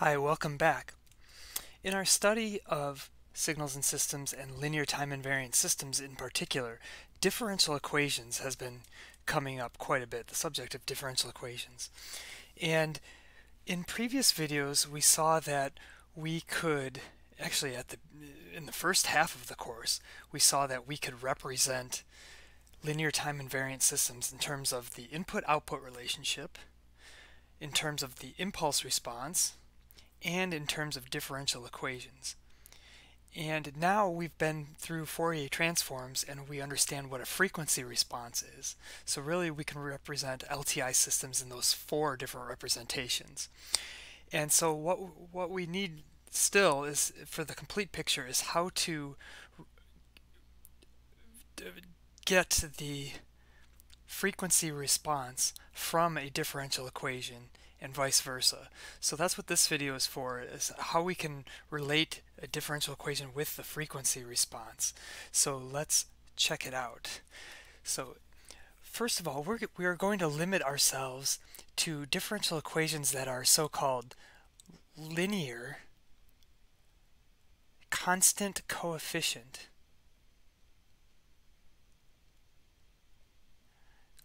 Hi, welcome back. In our study of signals and systems and linear time invariant systems in particular, differential equations has been coming up quite a bit, the subject of differential equations. And in previous videos we saw that we could, actually at the in the first half of the course, we saw that we could represent linear time invariant systems in terms of the input-output relationship, in terms of the impulse response, and in terms of differential equations. And now we've been through Fourier transforms and we understand what a frequency response is. So really we can represent LTI systems in those four different representations. And so what what we need still is for the complete picture is how to get the frequency response from a differential equation and vice versa. So that's what this video is for, is how we can relate a differential equation with the frequency response. So let's check it out. So first of all, we're, we are going to limit ourselves to differential equations that are so-called linear constant coefficient.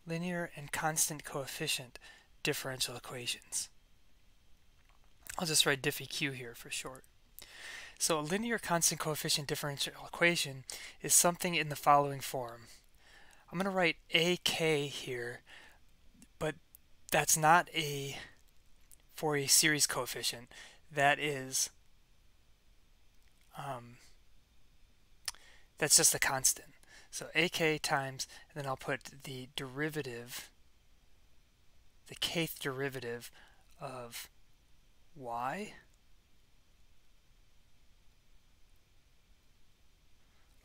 Linear and constant coefficient differential equations. I'll just write diffeq here for short. So a linear constant coefficient differential equation is something in the following form. I'm going to write ak here, but that's not a Fourier series coefficient. That is um, that's just a constant. So ak times, and then I'll put the derivative the kth derivative of y.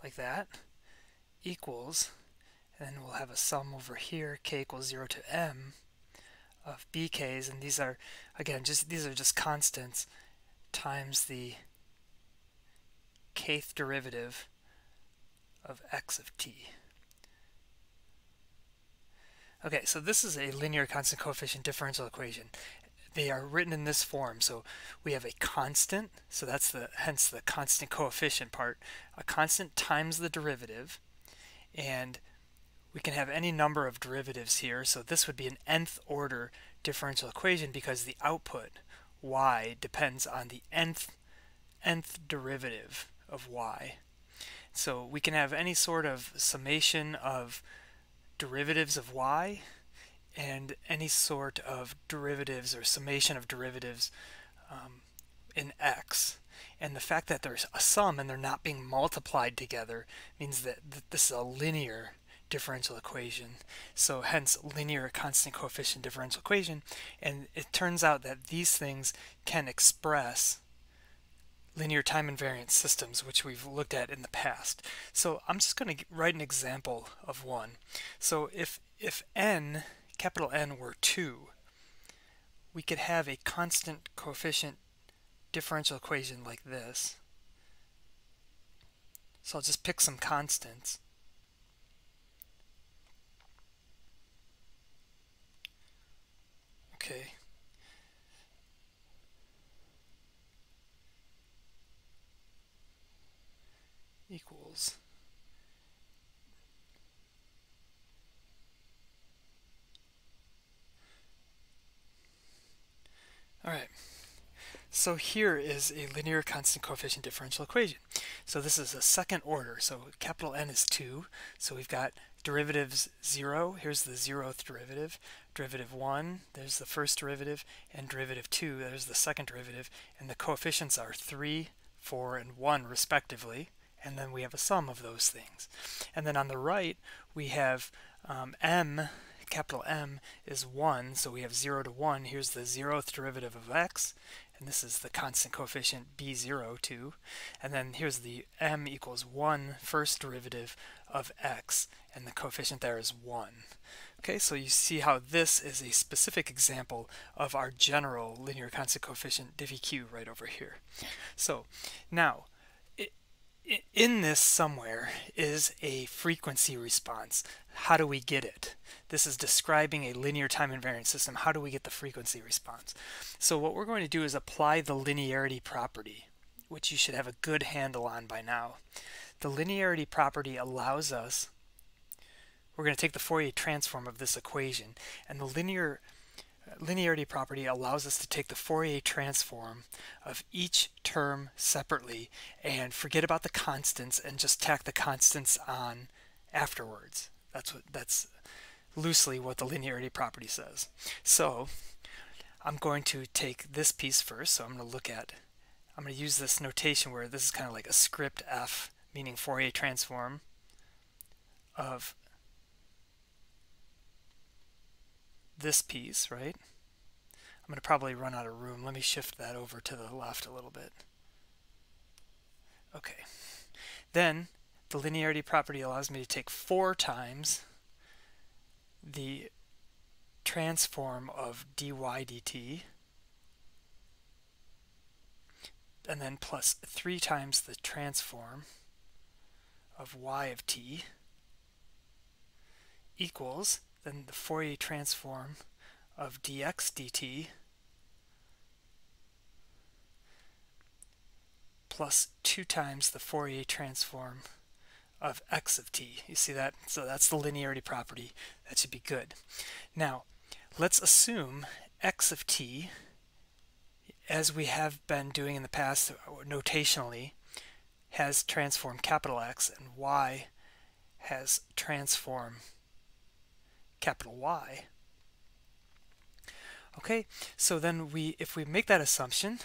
Like that equals and we'll have a sum over here k equals 0 to m of bk's and these are again just these are just constants times the kth derivative of x of t Okay, so this is a linear constant coefficient differential equation. They are written in this form. So we have a constant, so that's the hence the constant coefficient part, a constant times the derivative, and we can have any number of derivatives here. So this would be an nth order differential equation because the output y depends on the nth nth derivative of y. So we can have any sort of summation of derivatives of y and any sort of derivatives or summation of derivatives um, in x. And the fact that there's a sum and they're not being multiplied together means that, that this is a linear differential equation. So hence linear constant coefficient differential equation. And it turns out that these things can express linear time invariant systems, which we've looked at in the past. So I'm just going to write an example of one. So if, if n, capital N, were 2, we could have a constant coefficient differential equation like this. So I'll just pick some constants. Okay. Equals All right. So here is a linear constant coefficient differential equation. So this is a second order. So capital N is 2. So we've got derivatives 0. Here's the zeroth derivative. Derivative 1, there's the first derivative. And derivative 2, there's the second derivative. And the coefficients are 3, 4, and 1 respectively and then we have a sum of those things. And then on the right, we have um, m, capital M is 1, so we have 0 to 1. Here's the zeroth derivative of x, and this is the constant coefficient b0, 2. And then here's the m equals 1 first derivative of x, and the coefficient there is 1. Okay, so you see how this is a specific example of our general linear constant coefficient diff right over here. So now, in this somewhere is a frequency response. How do we get it? This is describing a linear time invariant system. How do we get the frequency response? So what we're going to do is apply the linearity property, which you should have a good handle on by now. The linearity property allows us, we're going to take the Fourier transform of this equation, and the linear linearity property allows us to take the Fourier transform of each term separately and forget about the constants and just tack the constants on afterwards. That's what that's loosely what the linearity property says. So I'm going to take this piece first. So I'm going to look at I'm going to use this notation where this is kind of like a script f meaning Fourier transform of this piece, right? I'm going to probably run out of room. Let me shift that over to the left a little bit. Okay. Then the linearity property allows me to take four times the transform of dy dt and then plus three times the transform of y of t equals then the Fourier transform of dx dt plus 2 times the Fourier transform of x of t. You see that? So that's the linearity property. That should be good. Now, let's assume x of t, as we have been doing in the past notationally, has transform capital X and y has transform capital Y. Okay, so then we, if we make that assumption,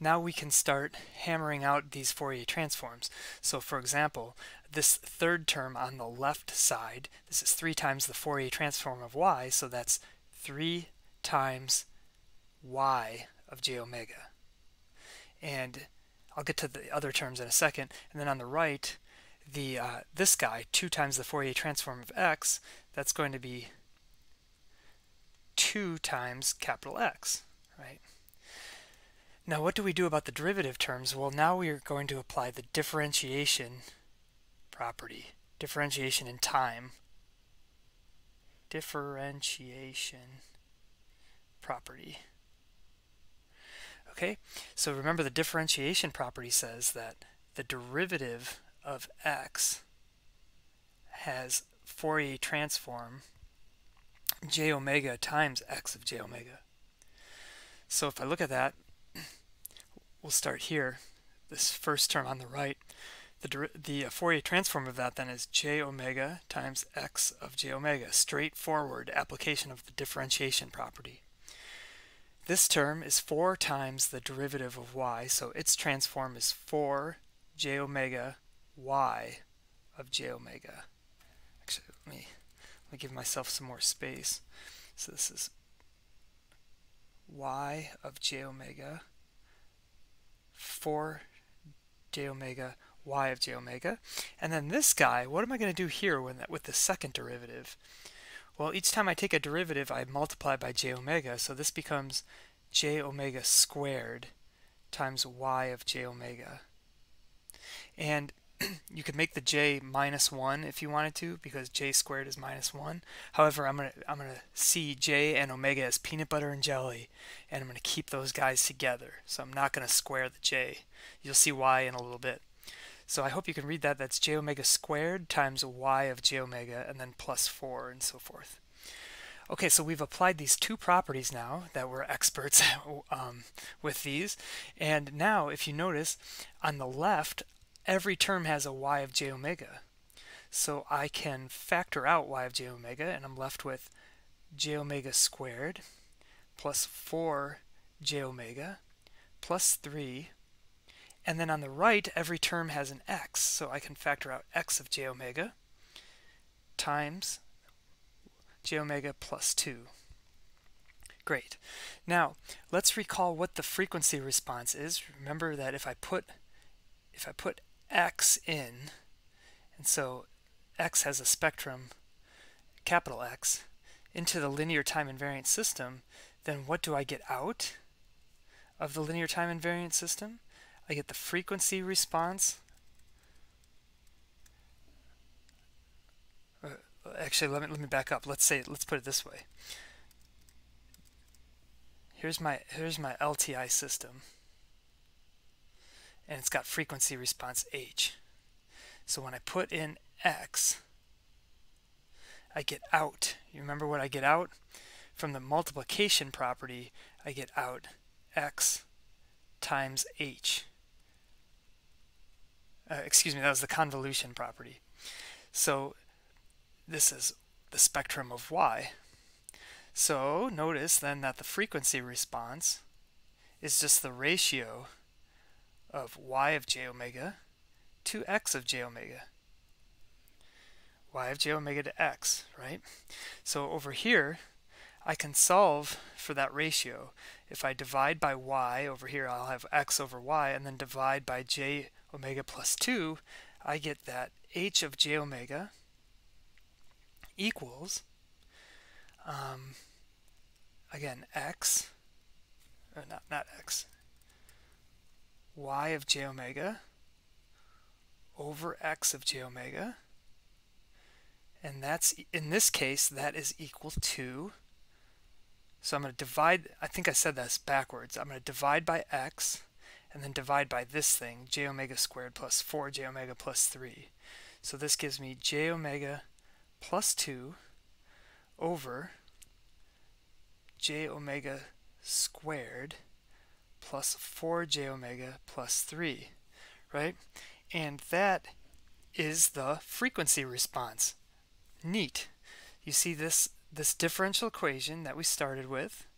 now we can start hammering out these Fourier transforms. So for example, this third term on the left side, this is 3 times the Fourier transform of y, so that's 3 times y of j omega. And I'll get to the other terms in a second. And then on the right, the uh, this guy, 2 times the Fourier transform of x, that's going to be 2 times capital X, right? Now what do we do about the derivative terms? Well, now we are going to apply the differentiation property, differentiation in time. Differentiation property. Okay, so remember the differentiation property says that the derivative of x has Fourier transform j omega times x of j omega. So if I look at that, we'll start here. This first term on the right, the, the uh, Fourier transform of that then is j omega times x of j omega, straightforward application of the differentiation property. This term is 4 times the derivative of y, so its transform is 4 j omega y of j omega. Let me me give myself some more space. So this is y of j omega 4 j omega y of j omega. And then this guy, what am I going to do here with, that, with the second derivative? Well, each time I take a derivative, I multiply by j omega, so this becomes j omega squared times y of j omega. And you could make the j minus 1 if you wanted to because j squared is minus 1. However, I'm going to I'm going to see j and omega as peanut butter and jelly and I'm going to keep those guys together. So I'm not going to square the j. You'll see why in a little bit. So I hope you can read that. That's j omega squared times y of j omega and then plus 4 and so forth. Okay, so we've applied these two properties now that we're experts um, with these. And now, if you notice, on the left, every term has a y of j omega. So I can factor out y of j omega, and I'm left with j omega squared plus 4 j omega plus 3. And then on the right, every term has an x, so I can factor out x of j omega times j omega plus 2. Great. Now, let's recall what the frequency response is. Remember that if I put if I put x in, and so x has a spectrum, capital X, into the linear time invariant system, then what do I get out of the linear time invariant system? I get the frequency response. Uh, actually, let me, let me back up. Let's say, let's put it this way. Here's my, here's my LTI system. And it's got frequency response H. So when I put in X, I get out. You remember what I get out? From the multiplication property, I get out X times H. Uh, excuse me, that was the convolution property. So this is the spectrum of y. So notice then that the frequency response is just the ratio of y of j omega to x of j omega. y of j omega to x, right? So over here, I can solve for that ratio. If I divide by y over here, I'll have x over y, and then divide by j omega plus 2, I get that h of j omega equals, um, again, x, not, not x, y of j omega over x of j omega. And that's, in this case, that is equal to, so I'm going to divide, I think I said this backwards. I'm going to divide by x, and then divide by this thing, j omega squared plus 4 j omega plus 3. So this gives me j omega plus 2 over j omega squared plus 4j omega plus 3, right? And that is the frequency response. Neat. You see this, this differential equation that we started with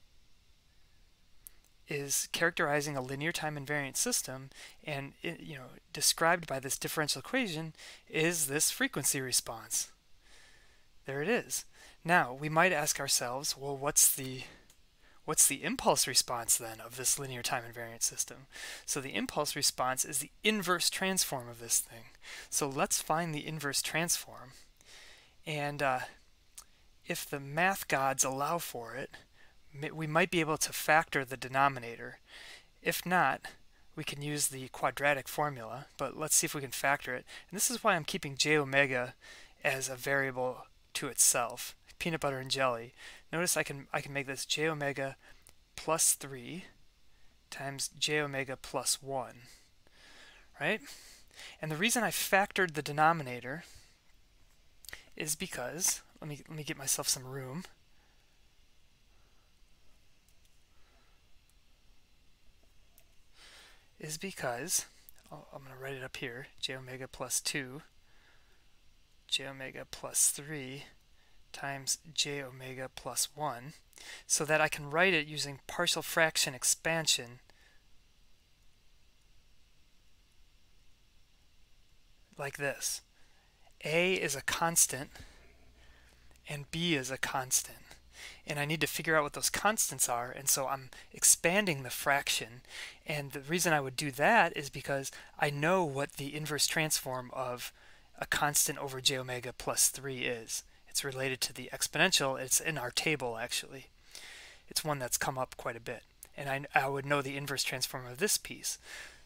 is characterizing a linear time invariant system and it, you know described by this differential equation is this frequency response. There it is. Now, we might ask ourselves, well, what's the what's the impulse response then of this linear time invariant system? So the impulse response is the inverse transform of this thing. So let's find the inverse transform. And uh, if the math gods allow for it, we might be able to factor the denominator. If not, we can use the quadratic formula, but let's see if we can factor it. And this is why I'm keeping j omega as a variable to itself, peanut butter and jelly. Notice I can I can make this j omega plus 3 times j omega plus 1, right? And the reason I factored the denominator is because, let me, let me get myself some room. Is because, oh, I'm going to write it up here, j omega plus 2 j omega plus 3 times j omega plus 1 so that I can write it using partial fraction expansion like this. A is a constant and B is a constant. And I need to figure out what those constants are, and so I'm expanding the fraction. And the reason I would do that is because I know what the inverse transform of a constant over j omega plus 3 is. It's related to the exponential. It's in our table, actually. It's one that's come up quite a bit. And I, I would know the inverse transform of this piece.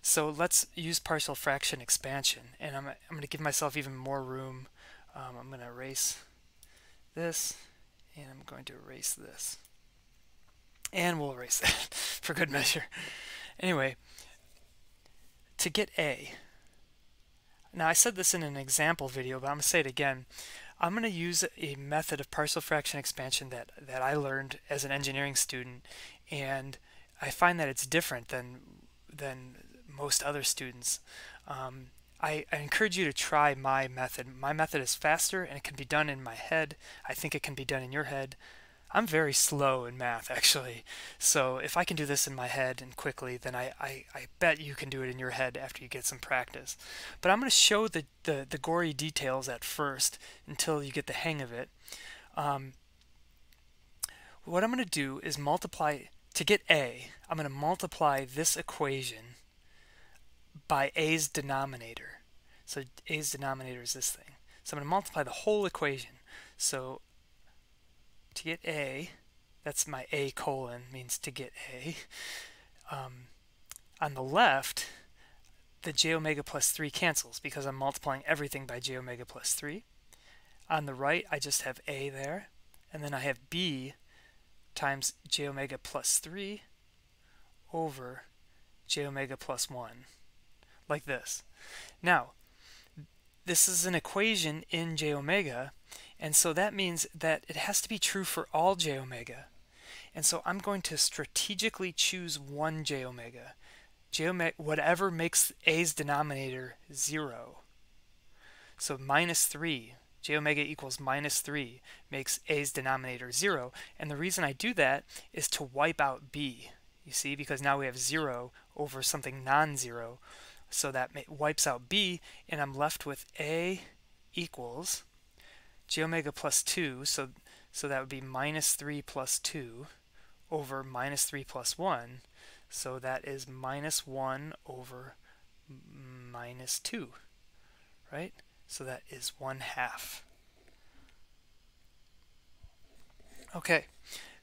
So let's use partial fraction expansion. And I'm, I'm going to give myself even more room. Um, I'm going to erase this, and I'm going to erase this. And we'll erase that for good measure. Anyway, to get A, now I said this in an example video, but I'm going to say it again. I'm going to use a method of partial fraction expansion that, that I learned as an engineering student, and I find that it's different than, than most other students. Um, I, I, encourage you to try my method. My method is faster and it can be done in my head. I think it can be done in your head. I'm very slow in math actually. So if I can do this in my head and quickly, then I, I, I bet you can do it in your head after you get some practice. But I'm going to show the, the, the, gory details at first until you get the hang of it. Um, what I'm going to do is multiply, to get A, I'm going to multiply this equation by A's denominator. So A's denominator is this thing. So I'm going to multiply the whole equation. So to get A, that's my A colon, means to get A. Um, on the left, the j omega plus 3 cancels because I'm multiplying everything by j omega plus 3. on the right I just have a there and then I have b times j omega plus 3 over j omega plus 1 like this. Now this is an equation in j omega and so that means that it has to be true for all j omega. And so I'm going to strategically choose one j omega. J omega whatever makes a's denominator 0. So minus 3, j omega equals minus 3 makes a's denominator 0. And the reason I do that is to wipe out b. You see, because now we have 0 over something non-zero. So that wipes out b, and I'm left with a equals j omega plus 2, so, so that would be minus 3 plus 2 over minus 3 plus 1. So that is minus 1 over minus 2, right? So that is 1 half. Okay,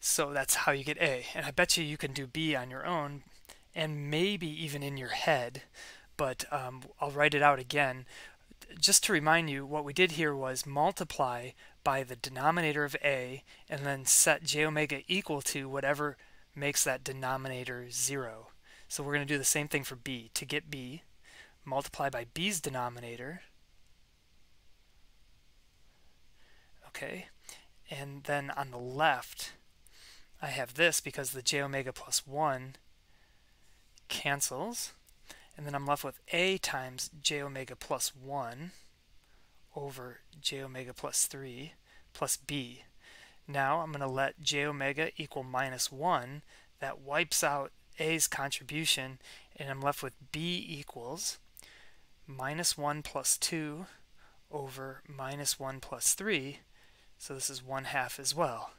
so that's how you get A. And I bet you you can do B on your own and maybe even in your head, but um, I'll write it out again just to remind you, what we did here was multiply by the denominator of a and then set j omega equal to whatever makes that denominator 0. So we're going to do the same thing for b. To get b, multiply by b's denominator. Okay, and then on the left, I have this because the j omega plus 1 cancels and then I'm left with a times j omega plus 1 over j omega plus 3 plus b. Now I'm going to let j omega equal minus 1. That wipes out a's contribution, and I'm left with b equals minus 1 plus 2 over minus 1 plus 3. So this is 1 half as well.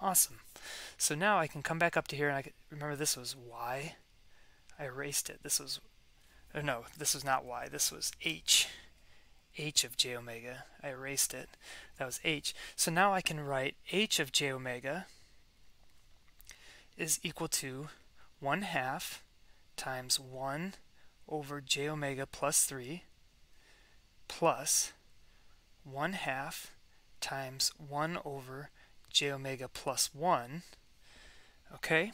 Awesome. So now I can come back up to here, and I can, remember this was y. I erased it. This was uh, no, this was not y, this was h. h of j omega. I erased it. That was h. So now I can write h of j omega is equal to 1 half times 1 over j omega plus 3 plus 1 half times 1 over j omega plus 1. Okay?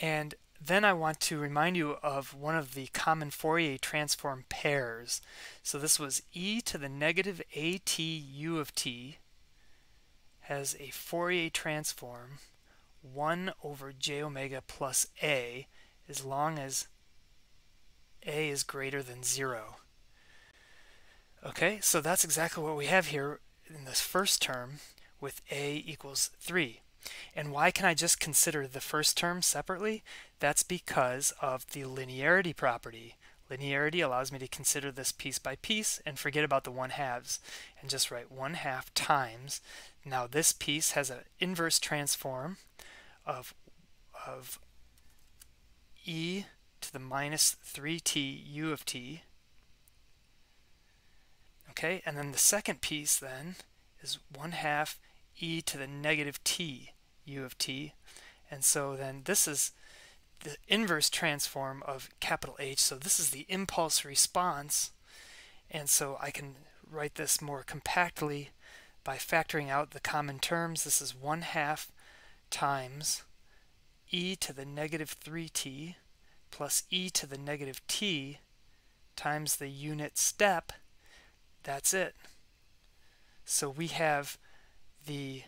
And then I want to remind you of one of the common Fourier transform pairs. So this was e to the negative at u of t has a Fourier transform 1 over j omega plus a as long as a is greater than 0. Okay, so that's exactly what we have here in this first term with a equals 3. And why can I just consider the first term separately? That's because of the linearity property. Linearity allows me to consider this piece by piece and forget about the 1 halves and just write 1 half times. Now this piece has an inverse transform of, of e to the minus 3t u of t. Okay, and then the second piece then is 1 half e to the negative t u of t. And so then this is the inverse transform of capital H. So this is the impulse response. And so I can write this more compactly by factoring out the common terms. This is 1 half times e to the negative 3t plus e to the negative t times the unit step. That's it. So we have the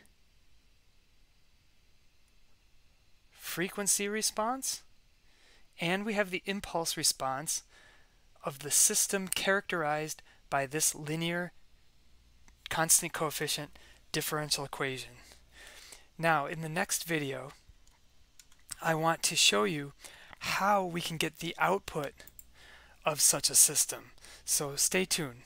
frequency response and we have the impulse response of the system characterized by this linear constant coefficient differential equation. Now in the next video I want to show you how we can get the output of such a system. So stay tuned.